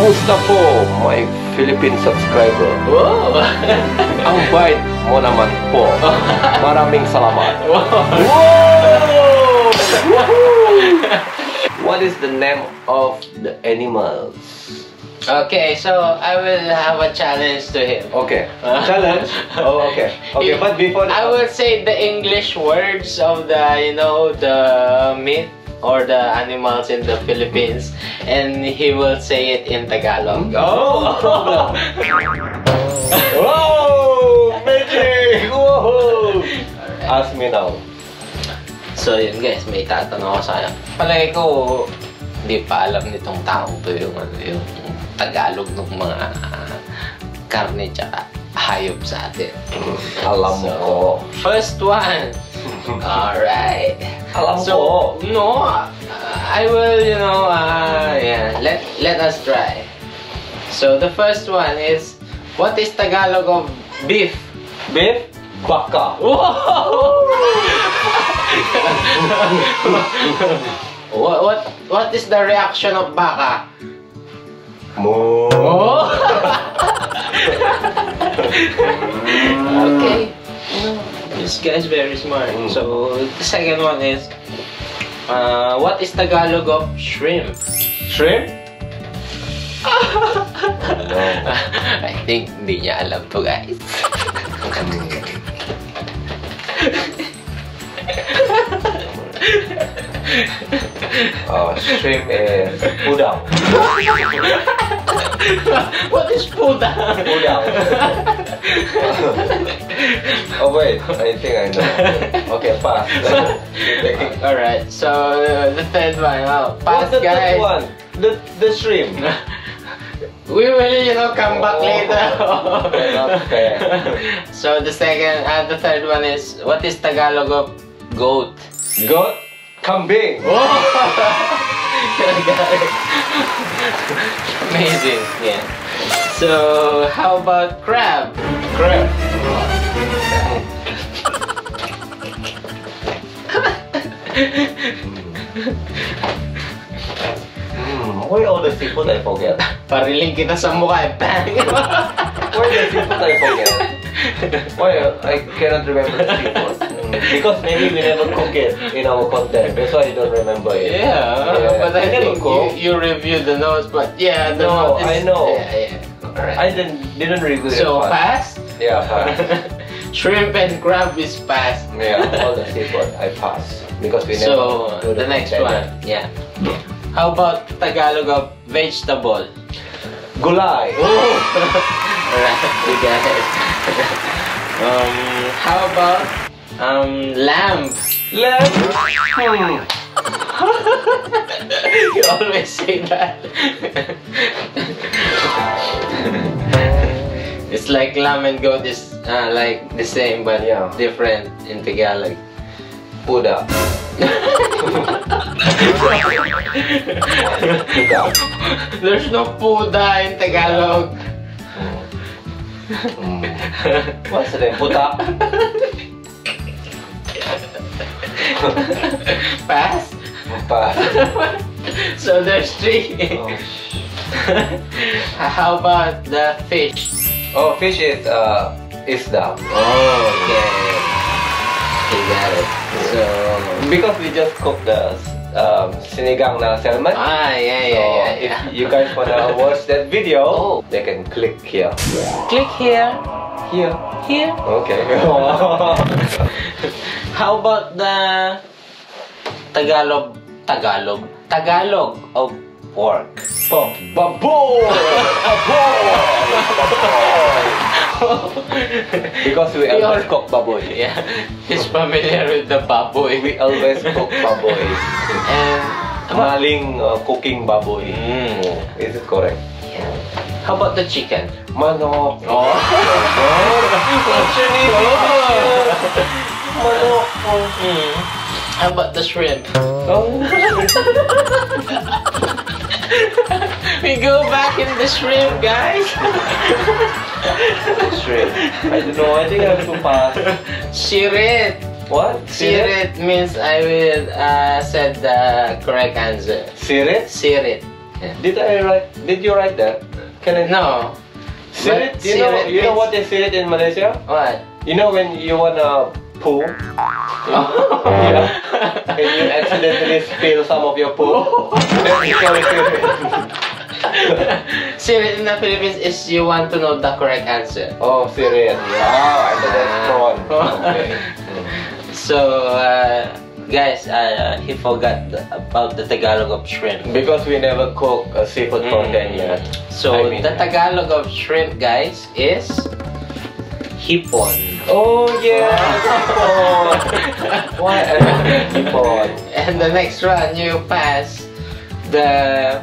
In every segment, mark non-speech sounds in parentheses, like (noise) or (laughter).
Kamusta po, my Philippine subscriber? Wow! Ang bait mo naman po. Maraming salamat. (laughs) wow! (laughs) What is the name of the animals? Okay, so I will have a challenge to him. Okay. Uh, challenge? Oh, okay. Okay, If- (laughs) but before... that, I will say the English words of the, you know, the meat or the animals in the Philippines, and he will say it in Tagalog. Oh, problem. Whoa! Magic! Whoa! Ask me now. So yun guys, may tatanong ako sa kanya. Palagi ko, hindi pa alam nitong taong to yung, yung Tagalog ng mga karne tsaka hayop sa atin. Alam So, ko. First one. Alright. Alam so, ko. no, uh, I will, you know, uh, yeah, let, let us try. So, the first one is, what is Tagalog of beef? Beef? Baka. what, what, what is the reaction of baka? Mo. Oh! (laughs) okay. This guy's very smart. Mm. So, the second one is, uh, what is the Tagalog of shrimp? Shrimp? (laughs) I think hindi niya alam to guys. oh, (laughs) shrimp is udang. (laughs) what is? Udang. (laughs) oh wait, I think I know. Okay, pass. (laughs) Alright, so uh, the third one, oh, pass What's the guys. third one? The the shrimp. We will, you know, come back Oh. later. Fair. so the second, uh, the third one is, what is Tagalog of goat? Goat. Kambing. (laughs) Amazing, yeah. So, how about crab? Crab. Hmm, (laughs) why all the seafood I forget? Pariling kita sa mukha, eh. bang! Why the seafood I forget? Why uh, I cannot remember the (laughs) seafood? (laughs) Because maybe we never cook it in our content. That's why I don't remember it. yeah, but I never think cook. you, you reviewed the notes, but yeah, the No, note is, I know. Yeah, yeah. Alright. I didn't didn't review it. So, it. pass? Yeah, pass. (laughs) Shrimp and crab is pass. yeah, all the seafood I pass because we never. So, do the next content. one, yeah. How about Tagalog of vegetable? Gulay. (laughs) Alright, you got it. um, how about um lamb? Lamb. Hmm. (laughs) you always say that. (laughs) it's like lamb and goat is uh, like the same but Yeah. different in Tagalog. Puda. (laughs) There's no puda in Tagalog. Hmm. What's the name? Puta. (laughs) Pass. Pass. (laughs) so there's three. Oh. (laughs) How about the fish? oh, fish is uh isda. Okay. You got it. So Because we just cooked the um, sinigang na salmon. ah yeah yeah So yeah, if you guys wanna watch that video, Oh. they can click here. Click here, Here. here. Okay. (laughs) How about the Tagalog Tagalog Tagalog of pork? Ba- Baboy! Baboy! Because we (laughs) We always all- cook baboy. (laughs) Yeah, he's familiar with the baboy. We always cook baboy. And Maling uh, cooking baboy. Mm. Is it correct? How about the chicken? Manok. Oh. Actually, Manok. Mm. How about the shrimp? Oh. We go back in the shrimp, guys. Shrimp. I don't know. I think I have to pass. Shirit. What? Sirit means I will uh, said the correct answer. Sirit? Sirit. Yeah. Did I write? Did you write that? Can I? No. Sirit. You know. sirit You know what is sirit in Malaysia? What? You know when you wanna poo. (laughs) yeah. And you accidentally spill some of your poo. Then you call it sirit. Sirit in the Philippines is you want to know the correct answer. Oh, sirit. Wow, I thought that's prawn. (laughs) Okay. So, uh, guys, uh, he forgot about the Tagalog of shrimp. Because we never cook a seafood for mm. 10 years. So, I mean- the Tagalog of shrimp, guys, is hipon. Oh yeah, (laughs) hipon. What? hipon. And the next one, you pass the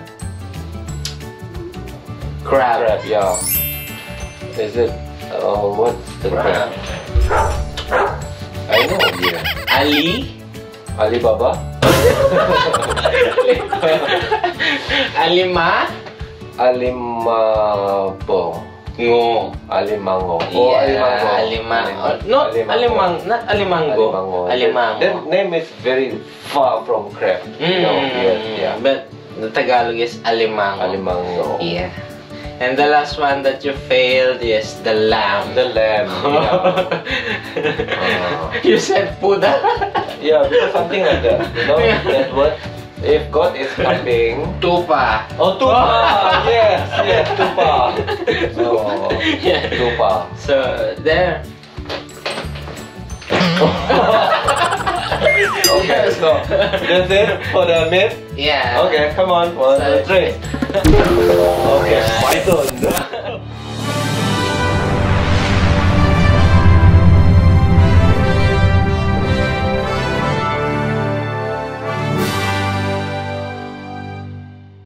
crab. Crab, yeah. Is it? Oh, what's the crab? I know. Yeah. Ali. Alibaba. Alima. Alimabo. Ngo. Alimango. Oh, alimango. Alimang. No, alimang. Not alimango. Alimango. Alimango. That name is very far from crab. You know, Mm, yes, yeah. But the Tagalog is alimango. Alimango. Yeah. And the last one that you failed is the lamb. The lamb. Yeah. Ah. (laughs) you said puda. (laughs) yeah, because something like that. You know, Yeah. that word. If God is coming. Tupa. Oh, tupa! Oh. yes, yes, tupa. (laughs) Oh, Yeah. tupa. So there. (laughs) Okay, so that's it for the myth. Yeah. Okay, come on, one, two, three. (laughs) Okay, my turn.